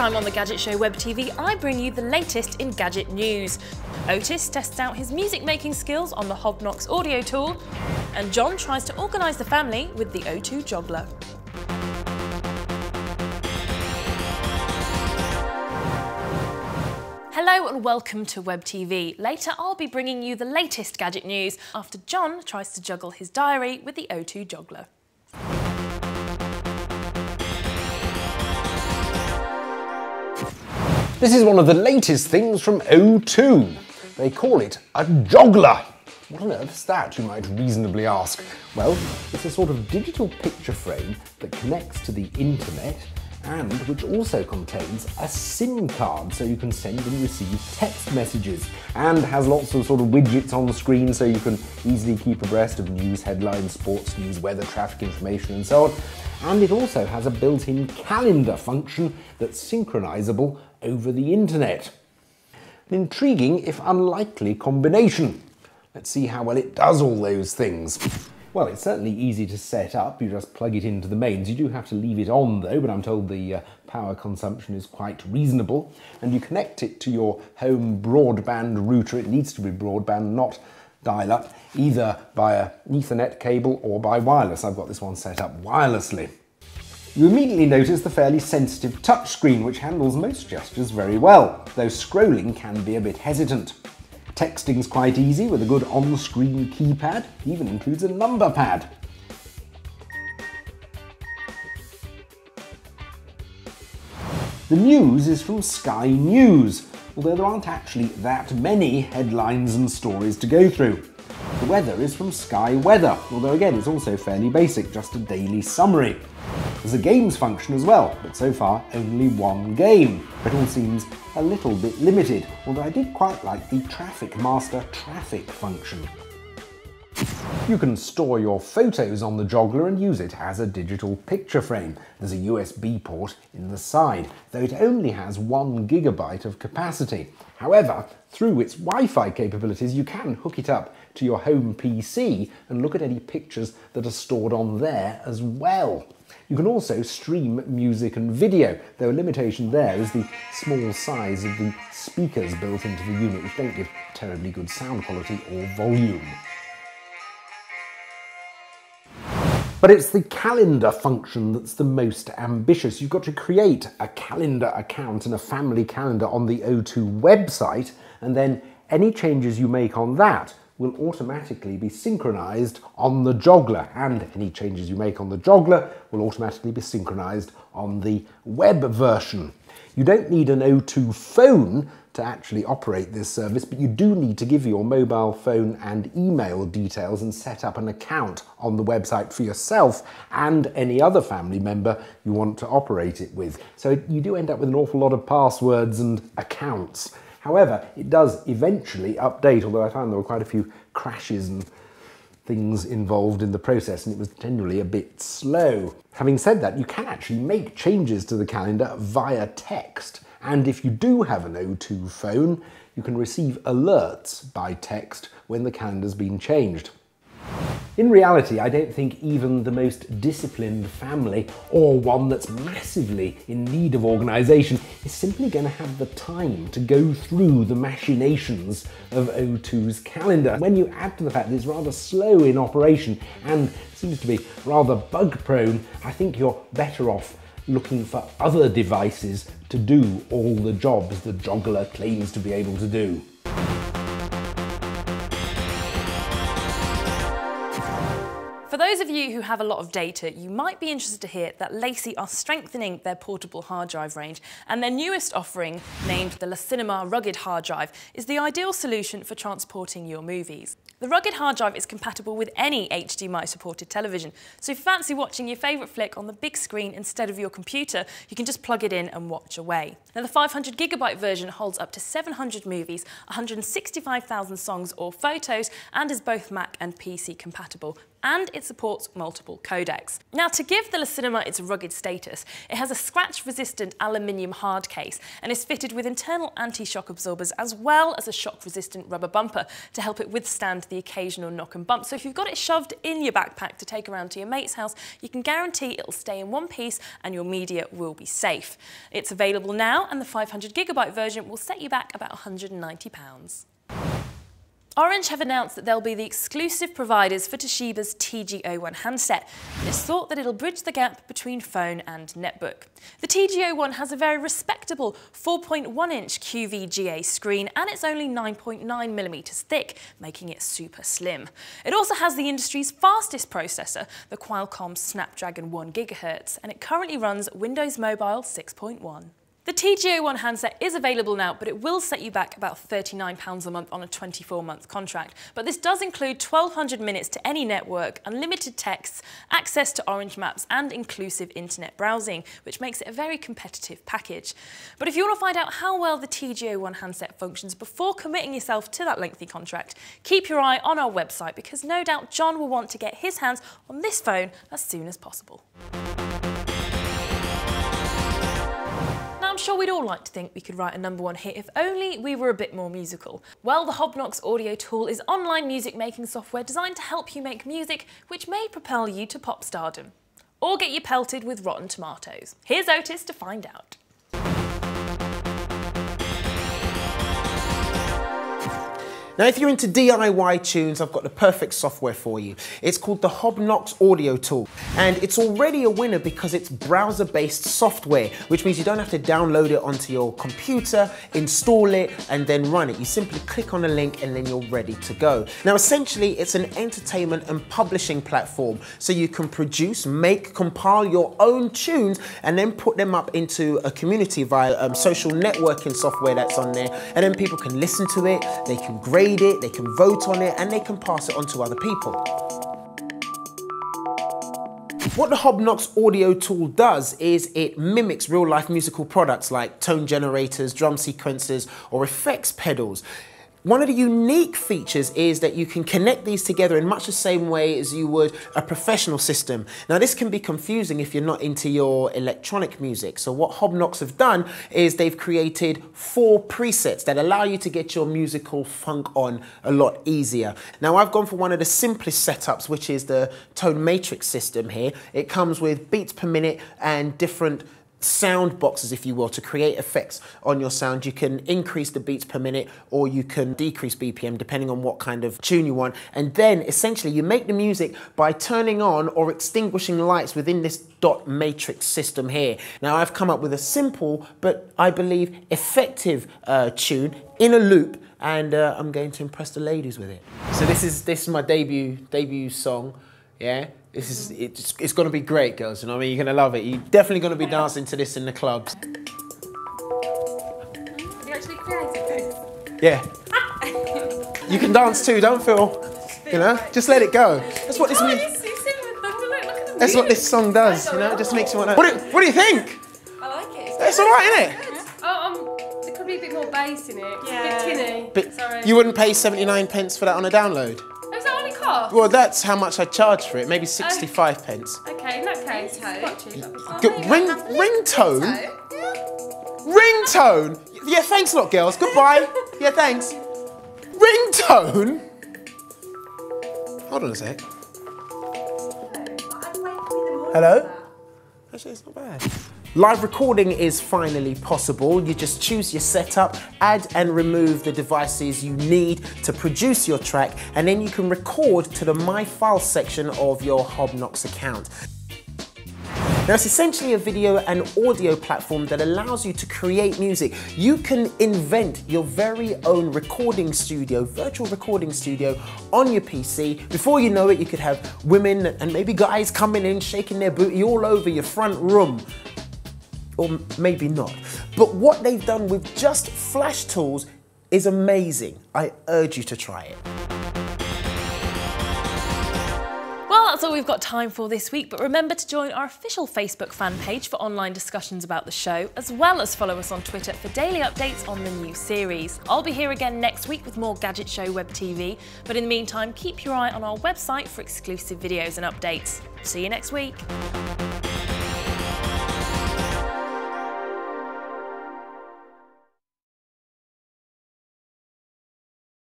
time on the Gadget Show Web TV, I bring you the latest in gadget news. Ortis tests out his music making skills on the Hobnox audio tool, and Jon tries to organise the family with the O2 Joggler. Hello and welcome to Web TV. Later I'll be bringing you the latest gadget news after Jon tries to juggle his diary with the O2 Joggler. This is one of the latest things from O2. They call it a joggler. What on earth is that, you might reasonably ask? Well, it's a sort of digital picture frame that connects to the internet and which also contains a SIM card so you can send and receive text messages and has lots of sort of widgets on the screen so you can easily keep abreast of news headlines, sports news, weather, traffic information and so on. And it also has a built-in calendar function that's synchronizable over the internet. An intriguing, if unlikely, combination. Let's see how well it does all those things. Well, it's certainly easy to set up. You just plug it into the mains. You do have to leave it on though, but I'm told the uh, power consumption is quite reasonable. And you connect it to your home broadband router. It needs to be broadband, not dial-up, either via Ethernet cable or by wireless. I've got this one set up wirelessly. You immediately notice the fairly sensitive touchscreen, which handles most gestures very well, though scrolling can be a bit hesitant. Texting's quite easy with a good on-screen keypad, even includes a number pad. The news is from Sky News, although there aren't actually that many headlines and stories to go through. The weather is from Sky Weather, although again it's also fairly basic, just a daily summary. There's a games function as well, but so far only one game. It all seems a little bit limited, although I did quite like the Traffic Master traffic function. You can store your photos on the Joggler and use it as a digital picture frame. There's a USB port in the side, though it only has one gigabyte of capacity. However, through its Wi-Fi capabilities, you can hook it up to your home PC and look at any pictures that are stored on there as well. You can also stream music and video, though a limitation there is the small size of the speakers built into the unit, which don't give terribly good sound quality or volume. But it's the calendar function that's the most ambitious. You've got to create a calendar account and a family calendar on the O2 website, and then any changes you make on that will automatically be synchronized on the joggler and any changes you make on the joggler will automatically be synchronized on the web version. You don't need an O2 phone to actually operate this service, but you do need to give your mobile phone and email details and set up an account on the website for yourself and any other family member you want to operate it with. So you do end up with an awful lot of passwords and accounts. However, it does eventually update, although I found there were quite a few crashes and things involved in the process and it was generally a bit slow. Having said that, you can actually make changes to the calendar via text. And if you do have an O2 phone, you can receive alerts by text when the calendar's been changed. In reality, I don't think even the most disciplined family or one that's massively in need of organisation is simply going to have the time to go through the machinations of O2's calendar. When you add to the fact that it's rather slow in operation and seems to be rather bug prone, I think you're better off looking for other devices to do all the jobs the Joggler claims to be able to do. Who have a lot of data, you might be interested to hear that LaCie are strengthening their portable hard drive range, and their newest offering, named the LaCinema Rugged Hard Drive, is the ideal solution for transporting your movies. The rugged hard drive is compatible with any HDMI supported television, so if you fancy watching your favourite flick on the big screen instead of your computer, you can just plug it in and watch away. Now the 500 gigabyte version holds up to 700 movies, 165,000 songs or photos, and is both Mac and PC compatible, and it supports multiple codecs. Now, to give the LaCinema its rugged status, it has a scratch-resistant aluminium hard case and is fitted with internal anti-shock absorbers as well as a shock-resistant rubber bumper to help it withstand the occasional knock and bump. So if you've got it shoved in your backpack to take around to your mate's house, you can guarantee it'll stay in one piece and your media will be safe. It's available now and the 500 gigabyte version will set you back about £190. Orange have announced that they'll be the exclusive providers for Toshiba's TG01 handset. It's thought that it'll bridge the gap between phone and netbook. The TG01 has a very respectable 4.1-inch QVGA screen and it's only 9.9mm thick, making it super slim. It also has the industry's fastest processor, the Qualcomm Snapdragon 1 GHz, and it currently runs Windows Mobile 6.1. The TG01 handset is available now, but it will set you back about £39 a month on a 24-month contract. But this does include 1,200 minutes to any network, unlimited texts, access to Orange Maps and inclusive internet browsing, which makes it a very competitive package. But if you want to find out how well the TG01 handset functions before committing yourself to that lengthy contract, keep your eye on our website because no doubt Jon will want to get his hands on this phone as soon as possible. Sure we'd all like to think we could write a number one hit if only we were a bit more musical. Well, the Hobnox Audio Tool is online music making software designed to help you make music which may propel you to pop stardom. Or get you pelted with rotten tomatoes. Here's Ortis to find out. Now, if you're into DIY tunes, I've got the perfect software for you. It's called the Hobnox Audio Tool, and it's already a winner because it's browser-based software, which means you don't have to download it onto your computer, install it, and then run it. You simply click on a link and then you're ready to go. Now, essentially, it's an entertainment and publishing platform, so you can produce, make, compile your own tunes, and then put them up into a community via um, social networking software that's on there, and then people can listen to it, they can grade read it, they can vote on it, and they can pass it on to other people. What the Hobnox audio tool does is it mimics real life musical products like tone generators, drum sequences, or effects pedals. One of the unique features is that you can connect these together in much the same way as you would a professional system. Now this can be confusing if you're not into your electronic music. So what Hobnox have done is they've created four presets that allow you to get your musical funk on a lot easier. Now I've gone for one of the simplest setups, which is the tone matrix system here. It comes with beats per minute and different sound boxes, if you will, to create effects on your sound. You can increase the beats per minute or you can decrease BPM depending on what kind of tune you want. And then essentially you make the music by turning on or extinguishing lights within this dot matrix system here. Now I've come up with a simple but I believe effective uh, tune in a loop and uh, I'm going to impress the ladies with it. So this is this is my debut debut song, yeah. This is it's, it's going to be great, girls. You know what I mean? You're going to love it. You're definitely going to be dancing to this in the clubs. Have you actually created this? Yeah. you can dance too. Don't feel, you know. Just let it go. That's what this Oh, means. it's, it's in with Thunder, look, look at the That's what this song does. You know, it just makes you want to. What do, what do you think? I like it. It's all right, isn't it? Oh, um, there could be a bit more bass in it. It's Yeah. a bit tinny. But Sorry. you wouldn't pay 79 pence for that on a download. Is that all it cost? Well, that's how much I charge for it. Maybe 65 pence. Okay, in that case, it's quite cheap. that'd be fine. Good ring ringtone. Ringtone. Yeah, thanks a lot, girls. Goodbye. Yeah, thanks. Ringtone. Hold on a sec. Hello? Actually, it's not bad. Live recording is finally possible. You just choose your setup, add and remove the devices you need to produce your track, and then you can record to the My Files section of your Hobnox account. Now, it's essentially a video and audio platform that allows you to create music. You can invent your very own recording studio, virtual recording studio on your PC. Before you know it, you could have women and maybe guys coming in, shaking their booty all over your front room. Or maybe not. But what they've done with just Flash tools is amazing. I urge you to try it. Well, that's all we've got time for this week, but remember to join our official Facebook fan page for online discussions about the show, as well as follow us on Twitter for daily updates on the new series. I'll be here again next week with more Gadget Show Web TV, but in the meantime, keep your eye on our website for exclusive videos and updates. See you next week.